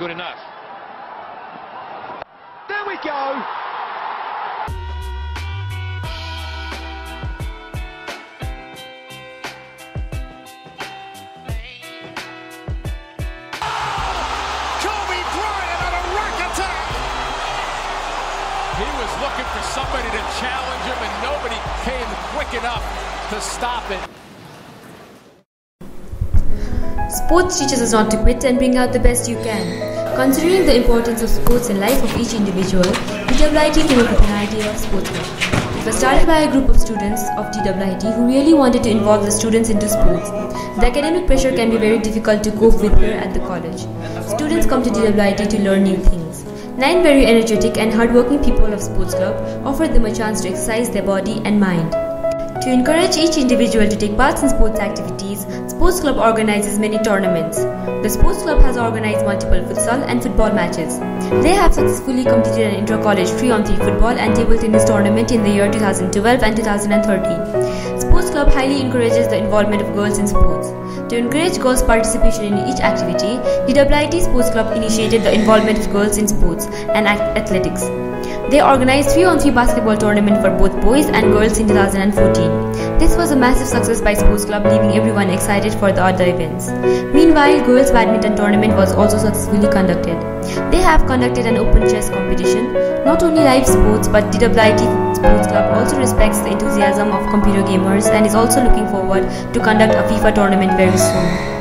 Not good enough. There we go. Kobe Bryant on a rack attack. He was looking for somebody to challenge him, and nobody came quick enough to stop it. Sports teaches us not to quit and bring out the best you can. Considering the importance of sports in life of each individual, DWIT came up with an idea of sports club. It was started by a group of students of DWIT who really wanted to involve the students into sports. The academic pressure can be very difficult to cope with here at the college. Students come to DWIT to learn new things. Nine very energetic and hardworking people of Sports Club offered them a chance to exercise their body and mind. To encourage each individual to take part in sports activities, Sports Club organizes many tournaments. The Sports Club has organized multiple futsal and football matches. They have successfully completed an inter-college 3-on-3 football and table tennis tournament in the year 2012 and 2013. Sports Club highly encourages the involvement of girls in sports. To encourage girls' participation in each activity, DWIT Sports Club initiated the involvement of girls in sports and athletics. They organized 3 on 3 basketball tournament for both boys and girls in 2014. This was a massive success by Sports Club, leaving everyone excited for the other events. Meanwhile, girls badminton tournament was also successfully conducted. They have conducted an open chess competition. Not only live sports, but DWIT Sports Club also respects the enthusiasm of computer gamers and is also looking forward to conduct a FIFA tournament very soon.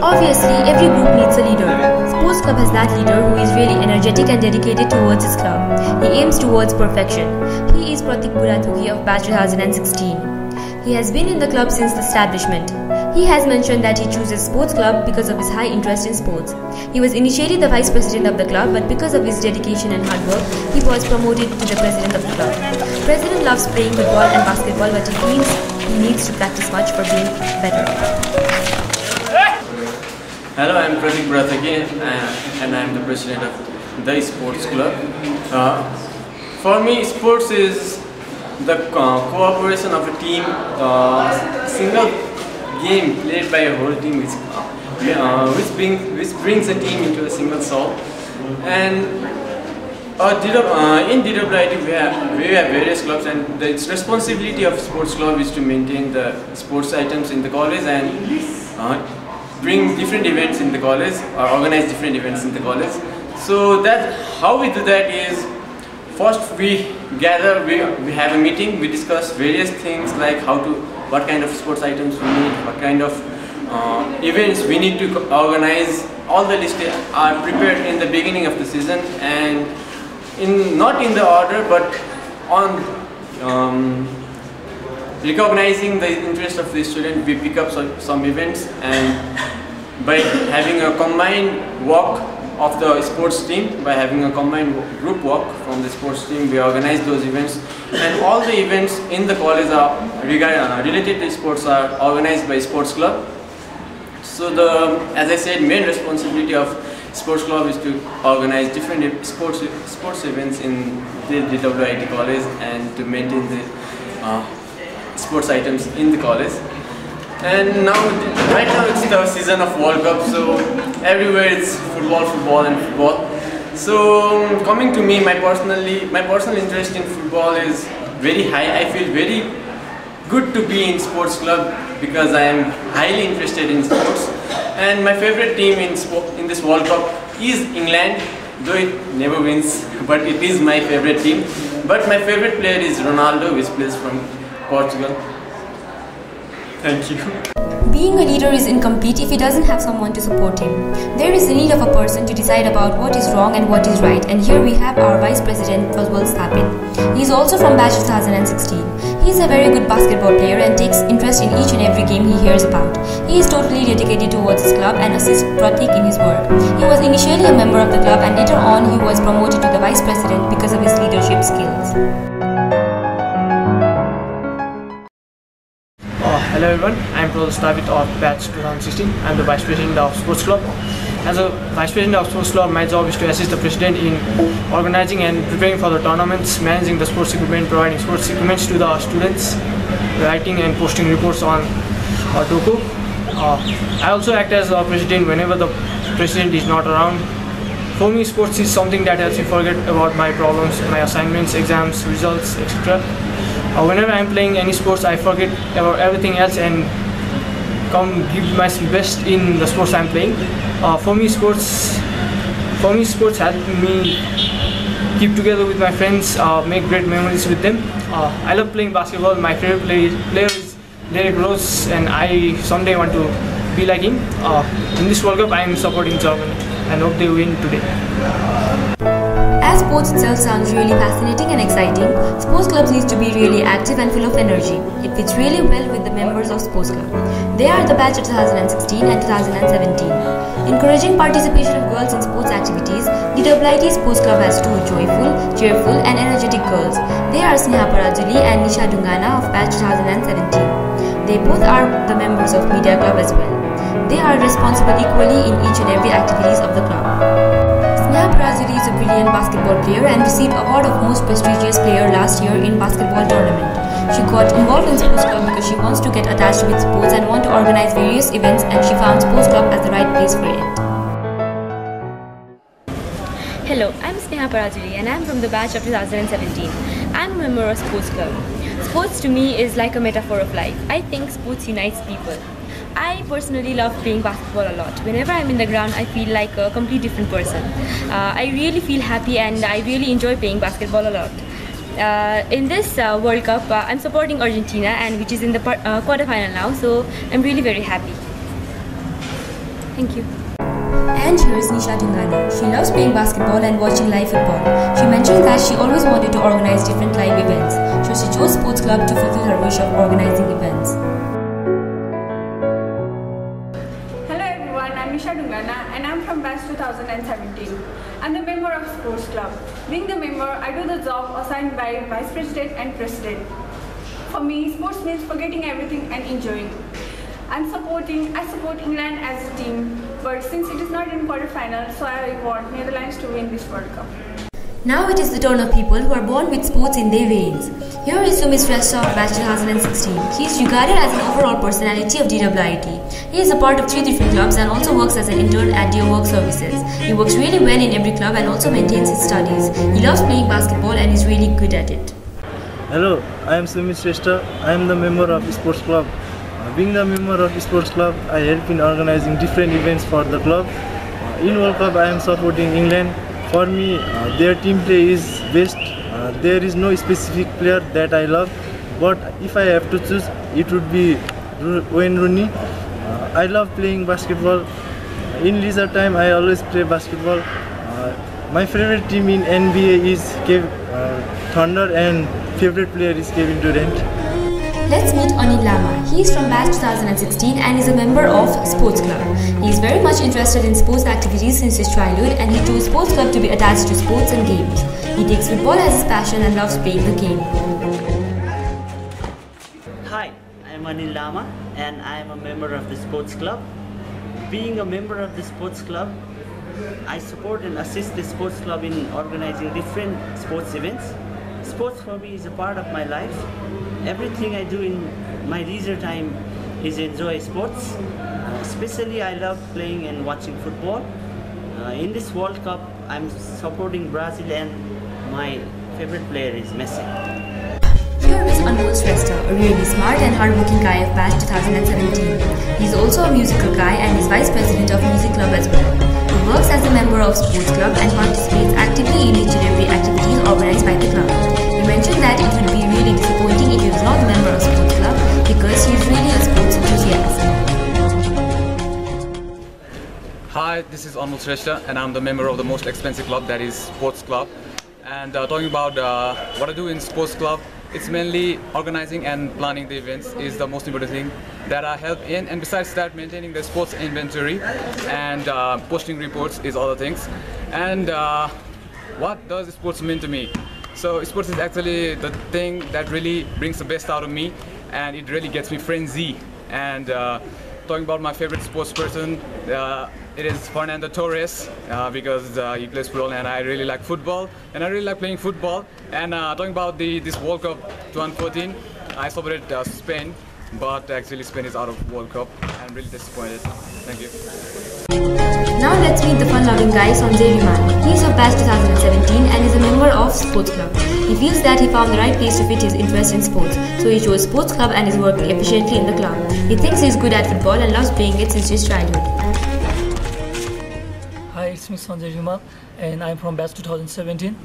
Obviously, every group needs a leader. Sports Club has that leader who is really energetic and dedicated towards his club. He aims towards perfection. He is Pratik Burathoki of batch 2016. He has been in the club since the establishment. He has mentioned that he chooses Sports Club because of his high interest in sports. He was initially the vice president of the club, but because of his dedication and hard work, he was promoted to the president of the club. President loves playing football and basketball, but he feels he needs to practice much for being better. Hello, I'm Pratik Burathoki uh, and I'm the president of the Sports Club. Uh, for me, sports is the uh, cooperation of a team, uh, single game played by a whole team, which, uh, which, bring, which brings a team into a single soul. And uh, uh, in DWIT we have, we have various clubs and the responsibility of sports club is to maintain the sports items in the college and uh, bring different events in the college or organize different events in the college. So that how we do that is first we gather, we, we have a meeting, we discuss various things like how to, what kind of sports items we need, what kind of uh, events we need to organize. All the lists are prepared in the beginning of the season and in not in the order but on um, recognizing the interest of the student, we pick up some, some events and by having a combined walk of the sports team, by having a combined group walk from the sports team, we organize those events and all the events in the college are uh, related to sports are organized by sports club. So the, as I said, main responsibility of sports club is to organize different sports sports events in the DWIT college and to maintain the uh, sports items in the college. And now, right now it's the season of World Cup, so everywhere it's football, football, and football. So um, coming to me, my personally, my personal interest in football is very high. I feel very good to be in sports club because I am highly interested in sports. And my favorite team in in this World Cup is England, though it never wins, but it is my favorite team. But my favorite player is Ronaldo, which plays from Portugal. Thank you. Being a leader is incomplete if he doesn't have someone to support him. There is the need of a person to decide about what is wrong and what is right, and here we have our Vice President Fazwal Stapin. He is also from batch 2016. He is a very good basketball player and takes interest in each and every game he hears about. He is totally dedicated towards his club and assists Pratik in his work. He was initially a member of the club and later on he was promoted to the Vice President because of his leadership skills. Hello everyone, I am Professor David of batch 2016. I am the Vice President of Sports Club. As a Vice President of Sports Club, my job is to assist the President in organizing and preparing for the tournaments, managing the sports equipment, providing sports equipment to the students, writing and posting reports on uh, Doku. Uh, I also act as a president whenever the president is not around. For me, sports is something that helps me forget about my problems, my assignments, exams, results, etc. Uh, whenever I'm playing any sports, I forget about everything else and come give my best in the sports I'm playing. Uh, for me, sports, for me, sports help me keep together with my friends, uh, make great memories with them. Uh, I love playing basketball. My favorite play, player is Derrick Rose, and I someday want to be like him. Uh, in this World Cup, I am supporting Germany and hope they win today. As sports itself sounds really fascinating and exciting, sports clubs need to be really active and full of energy. It fits really well with the members of sports club. They are the batch of 2016 and 2017. Encouraging participation of girls in sports activities, DWIT Sports Club has two joyful, cheerful and energetic girls. They are Sneha Parajuli and Nisha Dhungana of batch 2017. They both are the members of media club as well. They are responsible equally in each and every activities of the club. Sneha Parajuli is a brilliant basketball player and received award of most prestigious player last year in basketball tournament. She got involved in sports club because she wants to get attached with sports and want to organize various events and she found sports club as the right place for it. Hello, I'm Sneha Parajuli and I'm from the batch of 2017. I'm a member of Sports Club. Sports to me is like a metaphor of life. I think sports unites people. I personally love playing basketball a lot. Whenever I'm in the ground, I feel like a complete different person. Uh, I really feel happy and I really enjoy playing basketball a lot. Uh, in this uh, World Cup, uh, I'm supporting Argentina and which is in the uh, quarterfinal now, so I'm really very happy. Thank you. And here is Nisha Dhungana. She loves playing basketball and watching live football. She mentioned that she always wanted to organize different live events, so she chose Sports Club to fulfill her wish of organizing events. 2017. I'm the member of Sports Club. Being the member, I do the job assigned by Vice President and President. For me, sports means forgetting everything and enjoying. I'm supporting, I support England as a team, but since it is not in quarterfinal, so I want Netherlands to win this World Cup. Now it is the turn of people who are born with sports in their veins. Here is Sumit Shrestha of batch 2016. He is regarded as an overall personality of DWIT. He is a part of three different clubs and also works as an intern at Deerwalk Services. He works really well in every club and also maintains his studies. He loves playing basketball and is really good at it. Hello, I am Sumit Shrestha. I am the member of Sports Club. Uh, being the member of Sports Club, I help in organizing different events for the club. Uh, in World Cup, I am supporting England. For me, uh, their team play is best. Uh, there is no specific player that I love, but if I have to choose, it would be Wayne Rooney. Uh, I love playing basketball. In leisure time, I always play basketball. Uh, my favorite team in NBA is Kev, uh, Thunder, and favorite player is Kevin Durant. Let's meet Anil Lama. He is from batch 2016 and is a member of Sports Club. He is very much interested in sports activities since his childhood and he chose Sports Club to be attached to sports and games. He takes football as his passion and loves playing the game. Hi, I'm Anil Lama and I am a member of the sports club. Being a member of the sports club, I support and assist the sports club in organizing different sports events. Sports for me is a part of my life. Everything I do in my leisure time is enjoy sports. Especially I love playing and watching football. Uh, in this World Cup, I'm supporting Brazil and my favorite player is Messi. Here is Shrestha, a really smart and hardworking guy of batch 2017. He's also a musical guy and is vice president of Music Club as well. He works as a member of Sports Club and participates actively in each Shrestha and I'm the member of the most expensive club that is Sports Club. And uh, talking about uh, what I do in Sports Club, it's mainly organizing and planning the events is the most important thing that I help in. And besides that, maintaining the sports inventory and uh, posting reports is other things. And uh, what does sports mean to me? So sports is actually the thing that really brings the best out of me and it really gets me frenzy. And uh, talking about my favorite sports person, uh, it is Fernando Torres uh, because uh, he plays football and I really like football and I really like playing football. And uh, talking about the this World Cup 2014, I supported uh, Spain. but actually Spain is out of World Cup. I'm really disappointed. Thank you. Now let's meet the fun-loving guy Sanjay Viman. He is of batch 2017 and is a member of Sports Club. He feels that he found the right place to fit his interest in sports, so he chose Sports Club and is working efficiently in the club. He thinks he is good at football and loves playing it since his childhood. Hi, it's me Sanjay Vimal and I'm from batch 2017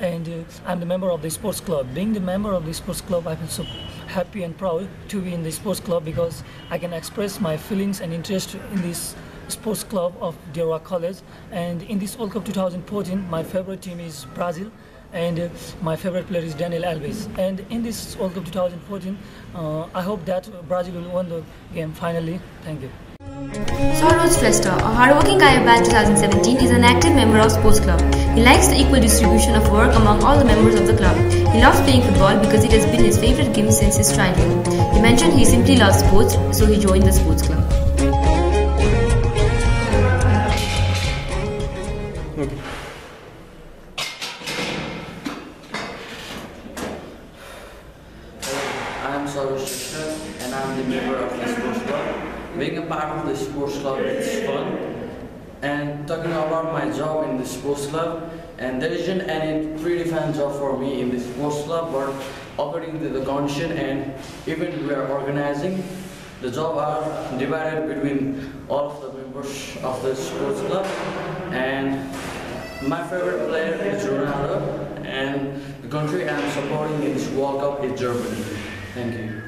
and uh, I'm the member of the sports club. Being the member of the sports club, I feel so happy and proud to be in the sports club because I can express my feelings and interest in this sports club of Rock College. And in this World Cup 2014, my favorite team is Brazil and uh, my favorite player is Daniel Alves. And in this World Cup 2014, uh, I hope that Brazil will win the game finally. Thank you. Soros Flesta, a hardworking guy of batch 2017, is an active member of Sports Club. He likes the equal distribution of work among all the members of the club. He loves playing football because it has been his favorite game since his childhood. He mentioned he simply loves sports, so he joined the Sports Club. Okay. I am Saurabh Shishna and I'm the member of the sports club. Being a part of the sports club is fun. And talking about my job in the sports club, and there isn't any predefined job for me in the sports club, but according to the condition and even we are organizing, the job are divided between all of the members of the sports club. And my favorite player is Ronaldo, and the country I'm supporting in this World Cup is Germany. Thank you.